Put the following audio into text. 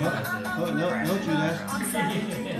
No, no, no, Judas.